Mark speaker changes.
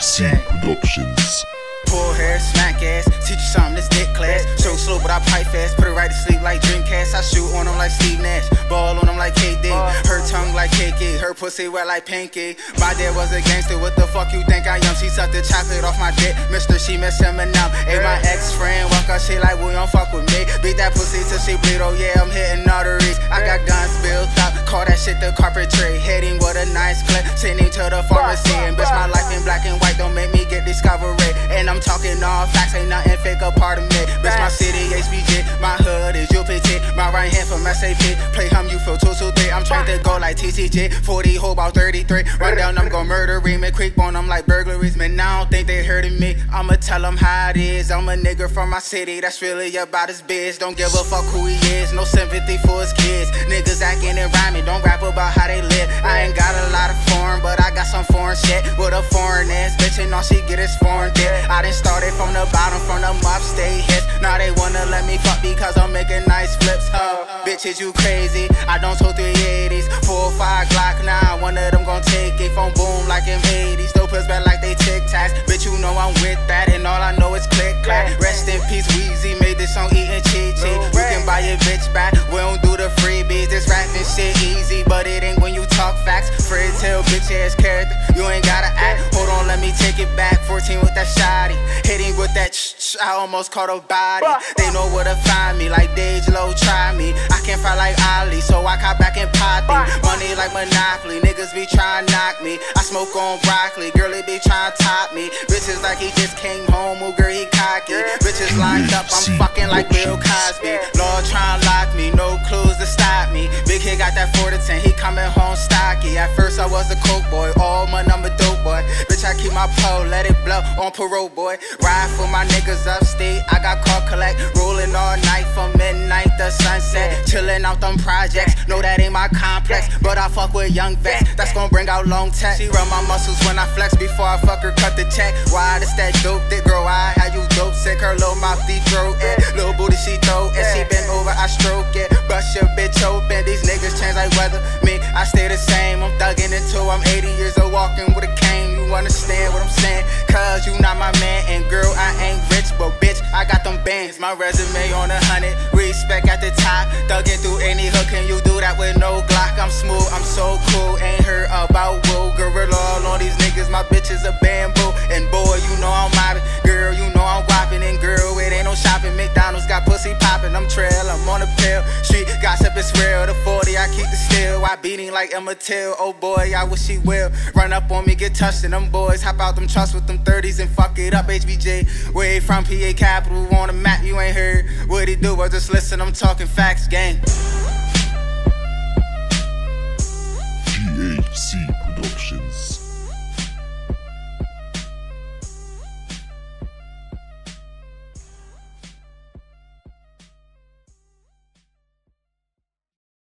Speaker 1: Productions.
Speaker 2: Pull hair, smack ass, teach you something this dick class. So slow, but I pipe fast. Put it right to sleep like Dreamcast. I shoot on them like Steve Nash. Ball on them like KD. Her tongue like KK. Her pussy wet like Pinky. My dad was a gangster. What the fuck you think I am? She sucked the chocolate off my dick. Mister, she miss him and now. Hey, my ex friend walk out shit like, we you don't fuck with me? Beat that pussy till she bleed. Oh, yeah, I'm hitting arteries. I got guns built up. Call that shit the carpentry. Heading with a nice clip. Sending to the pharmacy. And from SAP, play hum, you feel 223. I'm trying to go like TCG, 40, whole about 33. Run down, I'm gon' murder, remake, quick bone, I'm like burglaries. Man, I don't think they hurting me. I'ma tell them how it is. I'm a nigga from my city, that's really about his biz. Don't give a fuck who he is, no sympathy for his kids. Niggas acting and rhyming, don't rap about how they live. I ain't got a lot of foreign, but I got some foreign shit. With a foreign ass bitch, and all she get is foreign dick. I done started from the bottom, from the mob stay hits. Now they wanna let me fuck because I'm Bitches, you crazy. I don't told 380s. Four or five Glock now. One of them gon' take it from boom like in 80s. Dope puts back like they tic tacs. Bitch, you know I'm with that, and all I know is click clack. Rest in peace, Weezy made this song eating cheat cheat. You can buy your bitch back. We don't do the freebies. This rapping shit easy, but it ain't when you talk facts. Fred tell bitch ass character. You ain't gotta act. Hold on, let me take it back. 14 with that shotty. Hitting with that sh, I almost caught a body. They know where to find me, like Dage Low, try me. I can't fight like Ali, so I caught back in potty. Money like Monopoly, niggas be trying to knock me. I smoke on broccoli, girl, they be trying to top me. Bitches like he just came home, oh girl, he cocky. Bitches lined up, I'm fucking like Bill Cosby. Lord trying to lock me, no clues to stop me. Big Hit got that 4 to 10, he coming home stocky. At first I was a coke boy, all my number dope boy. Bitch, I keep my pole, let it blow on parole, boy. Ride for my niggas upstate, I got call collect. Rolling all night from midnight to sunset. Chilling out them projects, no that ain't my complex. But I fuck with young vets, that's gonna bring out long tech. She run my muscles when I flex before I fuck her, cut the check. Why this that dope, thick girl? I how you dope sick? Her little mouth deep throat, understand what I'm saying? Cause you not my man, and girl, I ain't rich, but bitch, I got them bands. My resume on a hundred, respect at the top. Thugging through any hook, can you do that with no Glock? I'm smooth, I'm so cool, ain't heard about Will Gorilla. All on these niggas, my bitch is a bamboo. And boy, you know I'm mobbing, girl, you know I'm guapping, and girl, it ain't no shopping. McDonald's got pussy popping, I'm trail, I'm on a pill. Street beating like Emmett Till, oh boy, I wish she will. Run up on me, get touched, and them boys hop out them trucks with them 30s and fuck it up, HBJ. Way from PA Capital on the map, you ain't heard what he do, I just listen, I'm talking facts, gang.